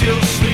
Still sleep.